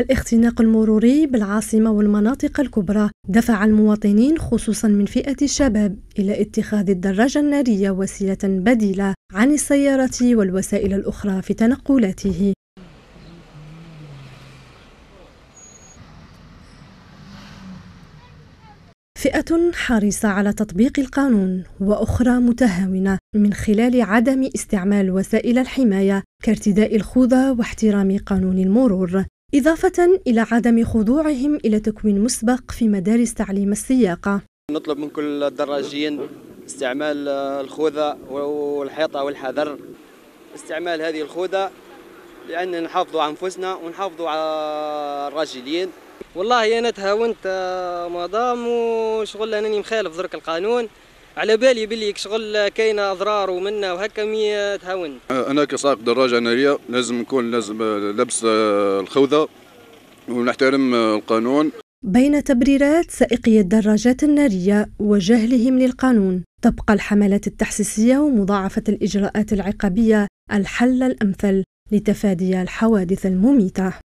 الاختناق المروري بالعاصمة والمناطق الكبرى. دفع المواطنين خصوصا من فئة الشباب إلى اتخاذ الدراجة النارية وسيلة بديلة عن السيارة والوسائل الأخرى في تنقلاته. فئة حريصة على تطبيق القانون وأخرى متهاونة من خلال عدم استعمال وسائل الحماية كارتداء الخوذة واحترام قانون المرور. إضافة إلى عدم خضوعهم إلى تكوين مسبق في مدارس تعليم السياقة نطلب من كل الدراجين استعمال الخوذة والحيطة والحذر. استعمال هذه الخوذة لأن نحافظوا على أنفسنا ونحافظوا على الراجلين. والله أنا تهاونت آه، مدام وشغل أنني مخالف درك القانون. على بالي بلي شغل كاينة أضرار ومنا وهكا مي تهاون. أنا كسائق دراجة نارية لازم نكون لازم لابس آه، الخوذة ونحترم آه، القانون. بين تبريرات سائقي الدراجات النارية وجهلهم للقانون تبقى الحملات التحسيسية ومضاعفة الإجراءات العقابية الحل الأمثل لتفادي الحوادث المميتة.